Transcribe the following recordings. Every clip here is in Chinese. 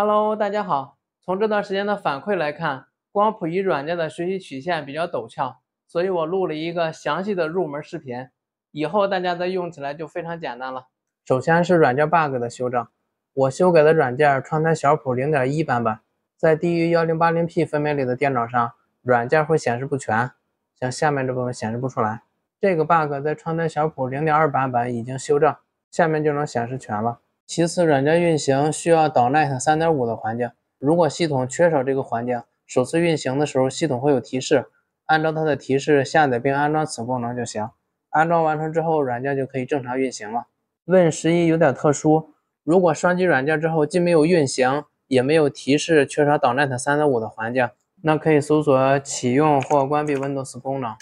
Hello，大家好。从这段时间的反馈来看，光谱仪软件的学习曲线比较陡峭，所以我录了一个详细的入门视频，以后大家再用起来就非常简单了。首先是软件 bug 的修正，我修改的软件川台小谱0.1版本，在低于 1080P 分辨率的电脑上，软件会显示不全，像下面这部分显示不出来。这个 bug 在川台小谱0.2版本已经修正，下面就能显示全了。其次，软件运行需要导 net 3.5的环境。如果系统缺少这个环境，首次运行的时候系统会有提示，按照它的提示下载并安装此功能就行。安装完成之后，软件就可以正常运行了。Win 十一有点特殊，如果双击软件之后既没有运行，也没有提示缺少导 net 3.5的环境，那可以搜索启用或关闭 Windows 功能，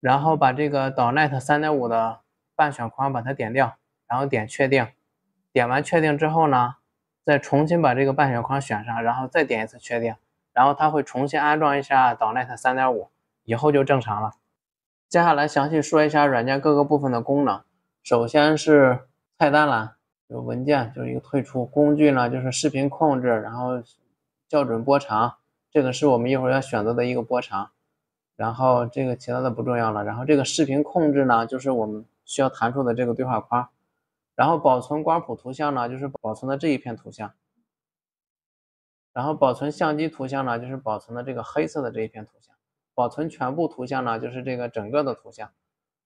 然后把这个导 net 3.5的。半选框把它点掉，然后点确定，点完确定之后呢，再重新把这个半选框选上，然后再点一次确定，然后它会重新安装一下导 net 3.5，以后就正常了。接下来详细说一下软件各个部分的功能。首先是菜单栏，有文件就是一个退出，工具呢就是视频控制，然后校准波长，这个是我们一会儿要选择的一个波长，然后这个其他的不重要了。然后这个视频控制呢，就是我们。需要弹出的这个对话框，然后保存光谱图像呢，就是保存的这一片图像，然后保存相机图像呢，就是保存的这个黑色的这一片图像，保存全部图像呢，就是这个整个的图像。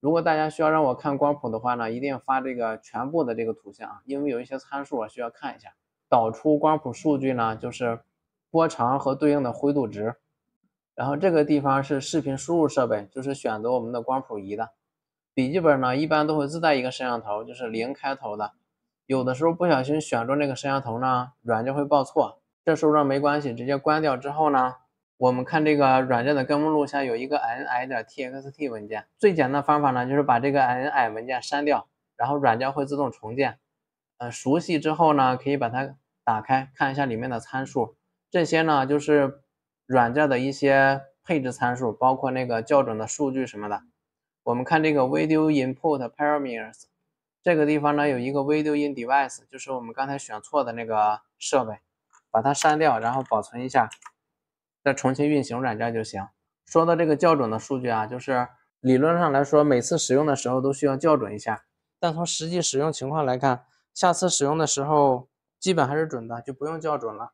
如果大家需要让我看光谱的话呢，一定要发这个全部的这个图像啊，因为有一些参数我需要看一下。导出光谱数据呢，就是波长和对应的灰度值。然后这个地方是视频输入设备，就是选择我们的光谱仪的。笔记本呢，一般都会自带一个摄像头，就是零开头的。有的时候不小心选中那个摄像头呢，软件会报错。这时候呢没关系，直接关掉之后呢，我们看这个软件的根目录下有一个 ni 点 txt 文件。最简单的方法呢，就是把这个 ni 文件删掉，然后软件会自动重建。呃，熟悉之后呢，可以把它打开看一下里面的参数。这些呢就是软件的一些配置参数，包括那个校准的数据什么的。我们看这个 Video Input Parameters，这个地方呢有一个 Video In Device，就是我们刚才选错的那个设备，把它删掉，然后保存一下，再重新运行软件就行。说到这个校准的数据啊，就是理论上来说，每次使用的时候都需要校准一下，但从实际使用情况来看，下次使用的时候基本还是准的，就不用校准了。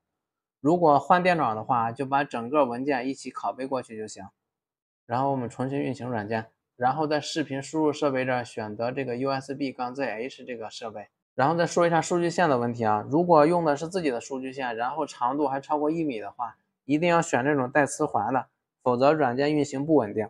如果换电脑的话，就把整个文件一起拷贝过去就行。然后我们重新运行软件。然后在视频输入设备这儿选择这个 USB 杠 ZH 这个设备，然后再说一下数据线的问题啊。如果用的是自己的数据线，然后长度还超过一米的话，一定要选这种带磁环的，否则软件运行不稳定。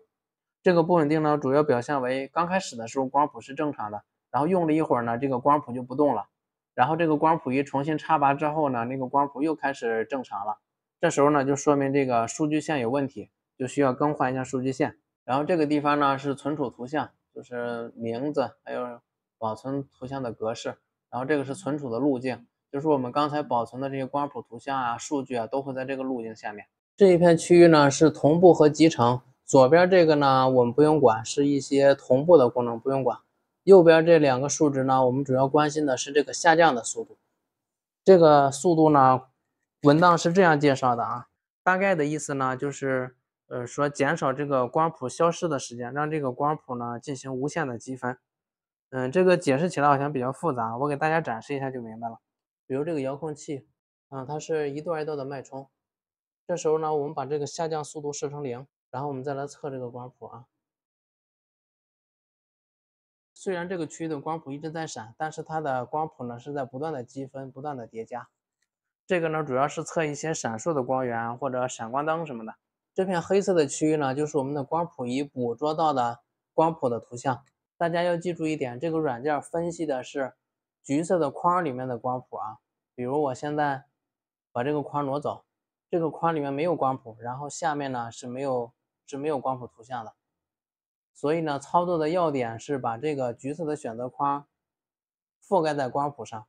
这个不稳定呢，主要表现为刚开始的时候光谱是正常的，然后用了一会儿呢，这个光谱就不动了，然后这个光谱仪重新插拔之后呢，那个光谱又开始正常了。这时候呢，就说明这个数据线有问题，就需要更换一下数据线。然后这个地方呢是存储图像，就是名字，还有保存图像的格式。然后这个是存储的路径，就是我们刚才保存的这些光谱图像啊、数据啊，都会在这个路径下面。这一片区域呢是同步和集成，左边这个呢我们不用管，是一些同步的功能，不用管。右边这两个数值呢，我们主要关心的是这个下降的速度。这个速度呢，文档是这样介绍的啊，大概的意思呢就是。呃，说减少这个光谱消失的时间，让这个光谱呢进行无限的积分。嗯，这个解释起来好像比较复杂，我给大家展示一下就明白了。比如这个遥控器，啊，它是一段一段的脉冲。这时候呢，我们把这个下降速度设成零，然后我们再来测这个光谱啊。虽然这个区域的光谱一直在闪，但是它的光谱呢是在不断的积分、不断的叠加。这个呢主要是测一些闪烁的光源或者闪光灯什么的。这片黑色的区域呢，就是我们的光谱仪捕捉到的光谱的图像。大家要记住一点，这个软件分析的是橘色的框里面的光谱啊。比如我现在把这个框挪走，这个框里面没有光谱，然后下面呢是没有是没有光谱图像的。所以呢，操作的要点是把这个橘色的选择框覆盖在光谱上。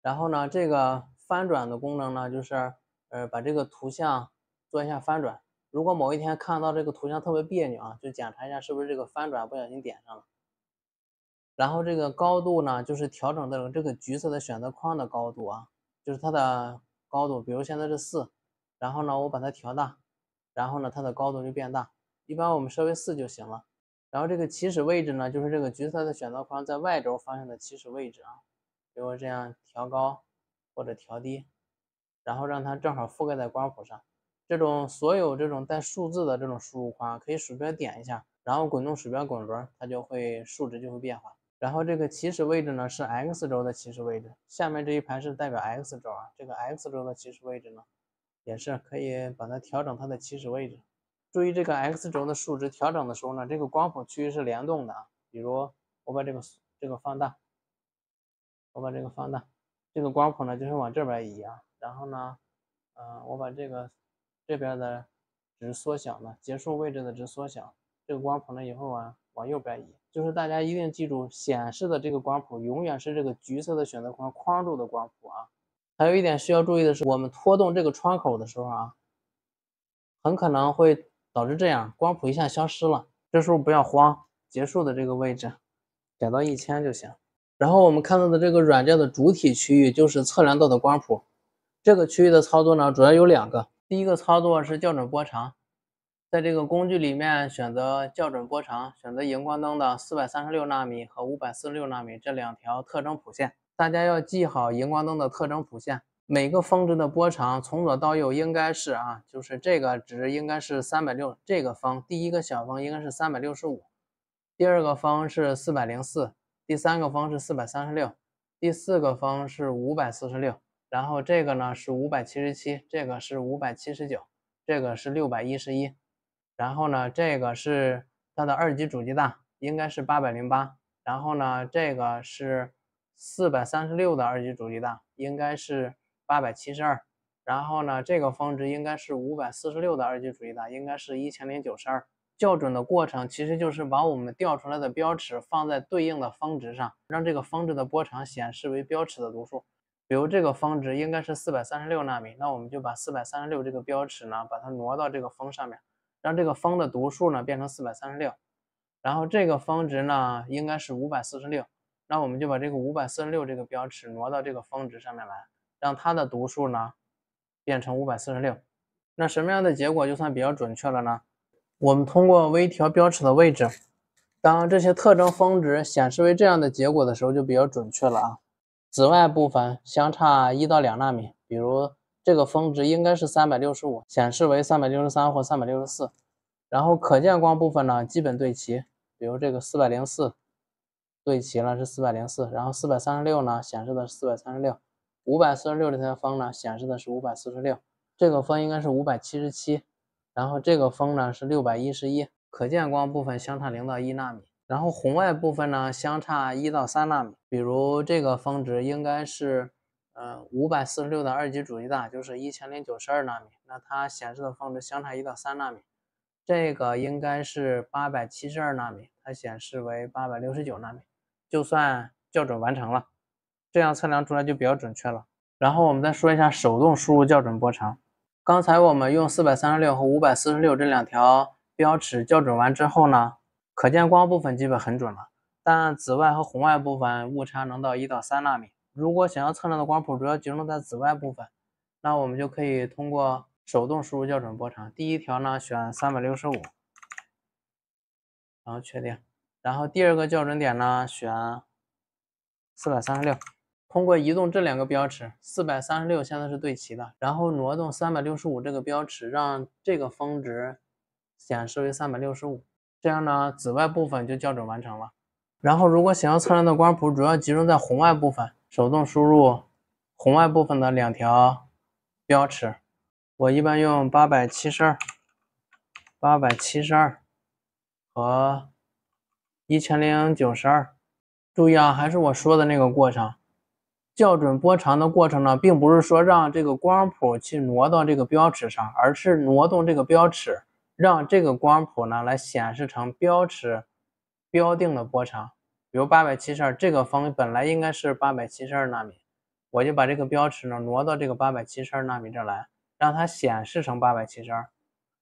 然后呢，这个翻转的功能呢，就是呃把这个图像。做一下翻转，如果某一天看到这个图像特别别扭啊，就检查一下是不是这个翻转不小心点上了。然后这个高度呢，就是调整的这个橘色的选择框的高度啊，就是它的高度。比如现在是四，然后呢，我把它调大，然后呢，它的高度就变大。一般我们设为四就行了。然后这个起始位置呢，就是这个橘色的选择框在 Y 轴方向的起始位置啊。比如这样调高或者调低，然后让它正好覆盖在光谱上。这种所有这种带数字的这种输入框，可以鼠标点一下，然后滚动鼠标滚轮，它就会数值就会变化。然后这个起始位置呢是 X 轴的起始位置，下面这一排是代表 X 轴啊。这个 X 轴的起始位置呢，也是可以把它调整它的起始位置。注意这个 X 轴的数值调整的时候呢，这个光谱区域是联动的啊。比如我把这个这个放大，我把这个放大，这个光谱呢就是往这边移啊。然后呢，嗯，我把这个这边的值缩小呢，结束位置的值缩小，这个光谱呢也会往往右边移。就是大家一定记住，显示的这个光谱永远是这个橘色的选择框框住的光谱啊。还有一点需要注意的是，我们拖动这个窗口的时候啊，很可能会导致这样光谱一下消失了。这时候不要慌，结束的这个位置改到一千就行。然后我们看到的这个软件的主体区域就是测量到的光谱。这个区域的操作呢，主要有两个。第一个操作是校准波长。在这个工具里面选择校准波长，选择荧光灯的四百三十六纳米和五百四十六纳米这两条特征谱线。大家要记好荧光灯的特征谱线，每个峰值的波长从左到右应该是啊，就是这个值应该是三百六，这个峰第一个小峰应该是三百六十五，第二个峰是四百零四，第三个峰是四百三十六，第四个峰是五百四十六，然后这个呢是五百七十七，这个是五百七十九，这个是六百一十一。然后呢，这个是它的二级主机大，应该是八百零八。然后呢，这个是四百三十六的二级主机大，应该是八百七十二。然后呢，这个峰值应该是五百四十六的二级主机大，应该是一千零九十二。校准的过程其实就是把我们调出来的标尺放在对应的峰值上，让这个峰值的波长显示为标尺的读数。比如这个峰值应该是四百三十六纳米，那我们就把四百三十六这个标尺呢，把它挪到这个峰上面。让这个峰的读数呢变成四百三十六，然后这个峰值呢应该是五百四十六，那我们就把这个五百四十六这个标尺挪到这个峰值上面来，让它的读数呢变成五百四十六。那什么样的结果就算比较准确了呢？我们通过微调标尺的位置，当这些特征峰值显示为这样的结果的时候，就比较准确了啊。紫外部分相差一到两纳米，比如。这个峰值应该是三百六十五，显示为三百六十三或三百六十四。然后可见光部分呢，基本对齐，比如这个四百零四对齐了是四百零四，然后四百三十六呢显示的是四百三十六，五百四十六这条峰呢显示的是五百四十六，这个峰应该是五百七十七，然后这个峰呢是六百一十一，可见光部分相差零到一纳米，然后红外部分呢相差一到三纳米，比如这个峰值应该是。呃，五百四十六的二级主极大就是一千零九十二纳米，那它显示的峰值相差一到三纳米。这个应该是八百七十二纳米，它显示为八百六十九纳米，就算校准完成了，这样测量出来就比较准确了。然后我们再说一下手动输入校准波长。刚才我们用四百三十六和五百四十六这两条标尺校准完之后呢，可见光部分基本很准了，但紫外和红外部分误差能到一到三纳米。如果想要测量的光谱主要集中在紫外部分，那我们就可以通过手动输入校准波长。第一条呢，选三百六十五，然后确定。然后第二个校准点呢，选四百三十六。通过移动这两个标尺，四百三十六现在是对齐的，然后挪动三百六十五这个标尺，让这个峰值显示为三百六十五。这样呢，紫外部分就校准完成了。然后如果想要测量的光谱主要集中在红外部分。手动输入红外部分的两条标尺，我一般用八百七十二、八百七十二和一千零九十二。注意啊，还是我说的那个过程，校准波长的过程呢，并不是说让这个光谱去挪到这个标尺上，而是挪动这个标尺，让这个光谱呢来显示成标尺标定的波长。比如八百七十二这个峰本来应该是八百七十二纳米，我就把这个标尺呢挪到这个八百七十二纳米这来，让它显示成八百七十二。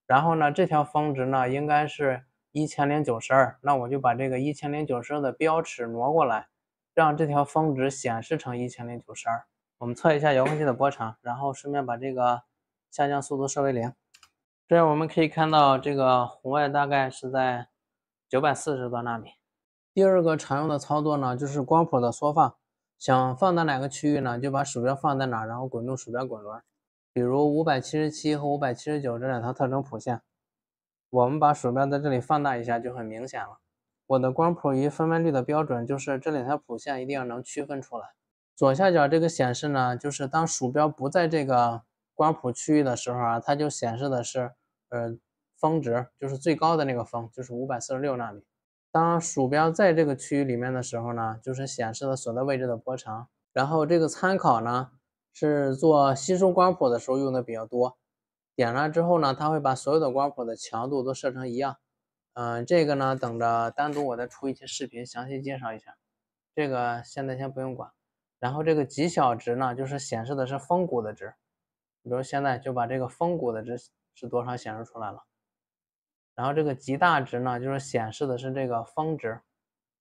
然后呢，这条峰值呢应该是一千零九十二，那我就把这个一千零九十二的标尺挪过来，让这条峰值显示成一千零九十二。我们测一下遥控器的波长，然后顺便把这个下降速度设为零。这样我们可以看到，这个红外大概是在九百四十多纳米。第二个常用的操作呢，就是光谱的缩放。想放大哪个区域呢，就把鼠标放在哪，然后滚动鼠标滚轮。比如五百七十七和五百七十九这两条特征谱线。我们把鼠标在这里放大一下，就很明显了。我的光谱仪分辨率的标准就是这两条谱线一定要能区分出来。左下角这个显示呢，就是当鼠标不在这个光谱区域的时候啊，它就显示的是呃峰值，就是最高的那个峰，就是五百四十六纳米。当鼠标在这个区域里面的时候呢，就是显示的所在位置的波长。然后这个参考呢，是做吸收光谱的时候用的比较多。点了之后呢，它会把所有的光谱的强度都设成一样。嗯，这个呢，等着单独我再出一期视频详细介绍一下。这个现在先不用管。然后这个极小值呢，就是显示的是峰谷的值。比如现在就把这个峰谷的值是多少显示出来了。然后这个极大值呢，就是显示的是这个峰值。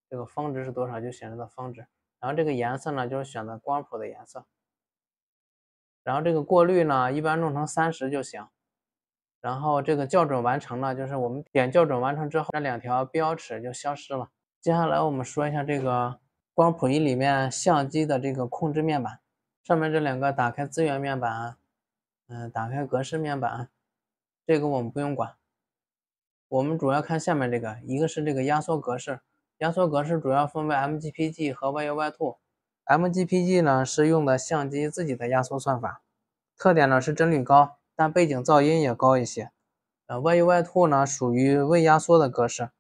这个峰值是多少，就显示的峰值。然后这个颜色呢，就是选择光谱的颜色。然后这个过滤呢，一般弄成三十就行。然后这个校准完成呢，就是我们点校准完成之后，这两条标尺就消失了。接下来我们说一下这个光谱仪里面相机的这个控制面板，上面这两个打开资源面板，嗯，打开格式面板，这个我们不用管。我们主要看下面这个，一个是这个压缩格式，压缩格式主要分为 MGPG 和 YUY2。MGPG 呢是用的相机自己的压缩算法，特点呢是帧率高，但背景噪音也高一些。呃，YUY2 呢属于未压缩的格式，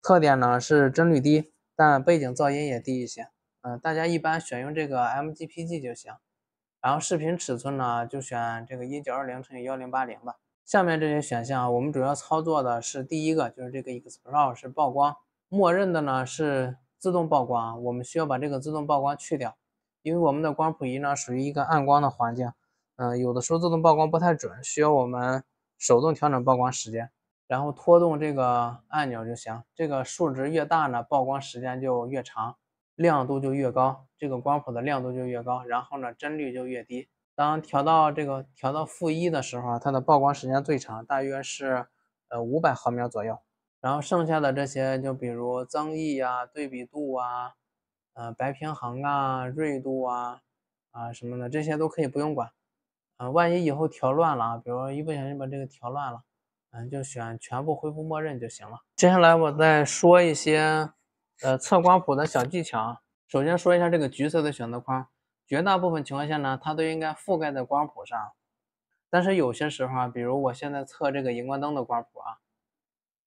特点呢是帧率低，但背景噪音也低一些。嗯，大家一般选用这个 MGPG 就行。然后视频尺寸呢就选这个一九二零乘以幺零八零吧。下面这些选项啊我们主要操作的是第一个，就是这个 Explore 是曝光，默认的呢是。自动曝光，我们需要把这个自动曝光去掉，因为我们的光谱仪呢属于一个暗光的环境，嗯，有的时候自动曝光不太准，需要我们手动调整曝光时间，然后拖动这个按钮就行。这个数值越大呢，曝光时间就越长，亮度就越高，这个光谱的亮度就越高，然后呢帧率就越低。当调到这个调到负一的时候，它的曝光时间最长，大约是呃五百毫秒左右。然后剩下的这些，就比如增益呀、对比度啊、呃白平衡啊、锐度啊啊什么的，这些都可以不用管。啊，万一以后调乱了，比如一不小心把这个调乱了，嗯，就选全部恢复默认就行了。接下来我再说一些呃测光谱的小技巧。首先说一下这个橘色的选择框，绝大部分情况下呢，它都应该覆盖在光谱上。但是有些时候啊，比如我现在测这个荧光灯的光谱啊。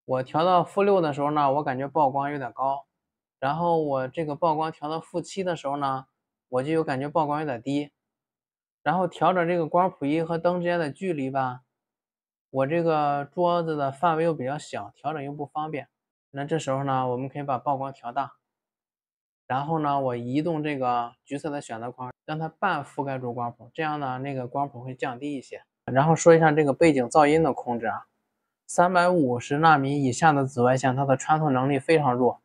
我调到负六的时候呢，我感觉曝光有点高，然后我这个曝光调到负七的时候呢，我就有感觉曝光有点低，然后调整这个光谱仪和灯之间的距离吧，我这个桌子的范围又比较小，调整又不方便，那这时候呢，我们可以把曝光调大，然后呢，我移动这个橘色的选择框，让它半覆盖住光谱，这样呢，那个光谱会降低一些。然后说一下这个背景噪音的控制啊。三百五十纳米以下的紫外线，它的穿透能力非常弱，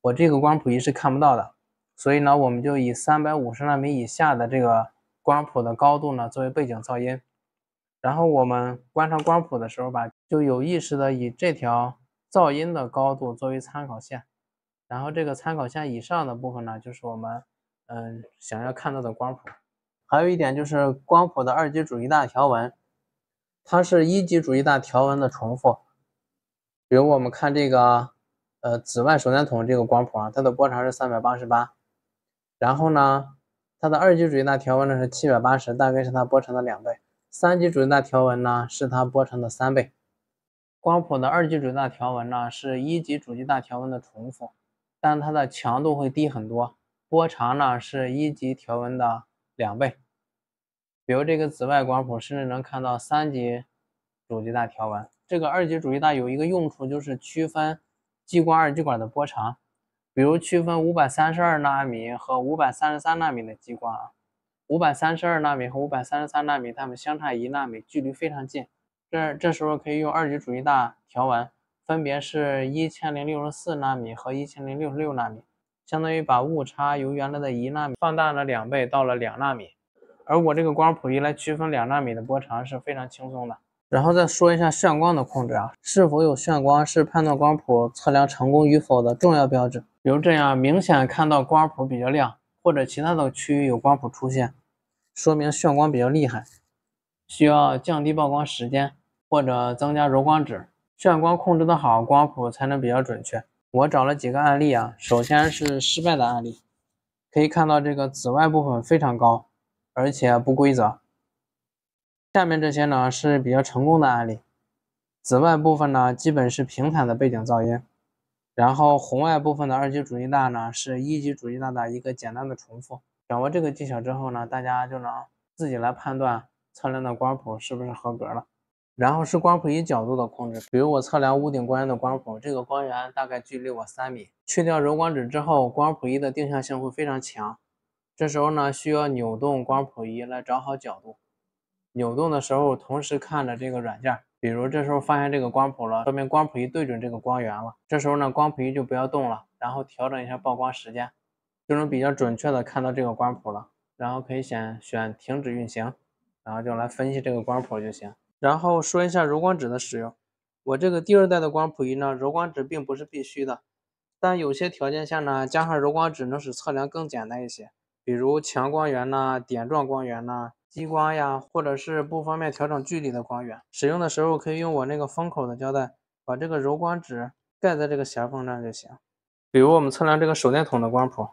我这个光谱仪是看不到的，所以呢，我们就以三百五十纳米以下的这个光谱的高度呢作为背景噪音。然后我们观察光谱的时候吧，就有意识的以这条噪音的高度作为参考线，然后这个参考线以上的部分呢，就是我们嗯想要看到的光谱。还有一点就是光谱的二级主义大条纹。它是一级主义大条纹的重复，比如我们看这个，呃，紫外手电筒这个光谱啊，它的波长是三百八十八，然后呢，它的二级主义大条纹呢是七百八十，大概是它波长的两倍。三级主义大条纹呢是它波长的三倍。光谱的二级主义大条纹呢是一级主义大条纹的重复，但它的强度会低很多，波长呢是一级条纹的两倍。比如这个紫外光谱，甚至能看到三级主极大条纹。这个二级主极大有一个用处，就是区分激光二极管的波长。比如区分五百三十二纳米和五百三十三纳米的激光啊，五百三十二纳米和五百三十三纳米，它们相差一纳米，距离非常近。这这时候可以用二级主义大条纹分别是一千零六十四纳米和一千零六十六纳米，相当于把误差由原来的一纳米放大了两倍，到了两纳米。而我这个光谱仪来区分两纳米的波长是非常轻松的。然后再说一下眩光的控制啊，是否有眩光是判断光谱测量成功与否的重要标志。比如这样，明显看到光谱比较亮，或者其他的区域有光谱出现，说明眩光比较厉害，需要降低曝光时间或者增加柔光值。眩光控制的好，光谱才能比较准确。我找了几个案例啊，首先是失败的案例，可以看到这个紫外部分非常高，而且不规则。下面这些呢是比较成功的案例，紫外部分呢基本是平坦的背景噪音，然后红外部分的二级主极大呢是一级主极大的一个简单的重复。掌握这个技巧之后呢，大家就能自己来判断测量的光谱是不是合格了。然后是光谱仪角度的控制，比如我测量屋顶光源的光谱，这个光源大概距离我三米，去掉柔光纸之后，光谱仪的定向性会非常强。这时候呢，需要扭动光谱仪来找好角度。扭动的时候，同时看着这个软件，比如这时候发现这个光谱了，说明光谱仪对准这个光源了。这时候呢，光谱仪就不要动了，然后调整一下曝光时间，就能比较准确的看到这个光谱了。然后可以选选停止运行，然后就来分析这个光谱就行。然后说一下柔光纸的使用，我这个第二代的光谱仪呢，柔光纸并不是必须的，但有些条件下呢，加上柔光纸能使测量更简单一些，比如强光源呐、点状光源呐。激光呀，或者是不方便调整距离的光源，使用的时候可以用我那个封口的胶带，把这个柔光纸盖在这个狭缝上就行。比如我们测量这个手电筒的光谱，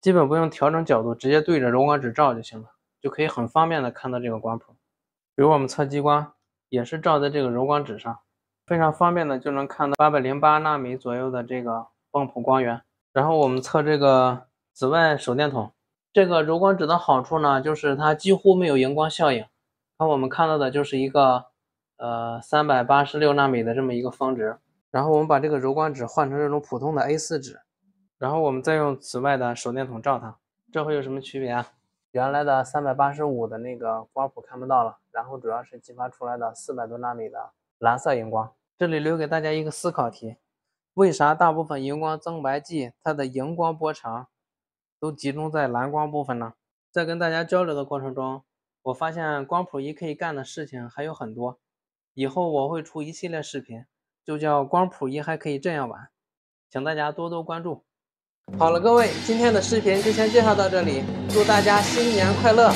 基本不用调整角度，直接对着柔光纸照就行了，就可以很方便的看到这个光谱。比如我们测激光，也是照在这个柔光纸上，非常方便的就能看到八百零八纳米左右的这个光谱光源。然后我们测这个紫外手电筒。这个柔光纸的好处呢，就是它几乎没有荧光效应。那我们看到的就是一个呃三百八十六纳米的这么一个峰值。然后我们把这个柔光纸换成这种普通的 A4 纸，然后我们再用紫外的手电筒照它，这会有什么区别啊？原来的三百八十五的那个光谱看不到了，然后主要是激发出来的四百多纳米的蓝色荧光。这里留给大家一个思考题：为啥大部分荧光增白剂它的荧光波长？都集中在蓝光部分呢。在跟大家交流的过程中，我发现光谱仪可以干的事情还有很多。以后我会出一系列视频，就叫“光谱仪还可以这样玩”，请大家多多关注。好了，各位，今天的视频就先介绍到这里，祝大家新年快乐！